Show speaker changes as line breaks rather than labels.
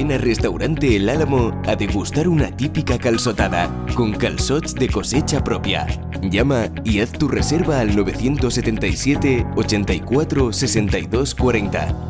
Ven a Restaurante El Álamo a degustar una típica calzotada con calzots de cosecha propia. Llama y haz tu reserva al 977 84 62 40.